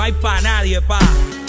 No hay pa' nadie, pa'.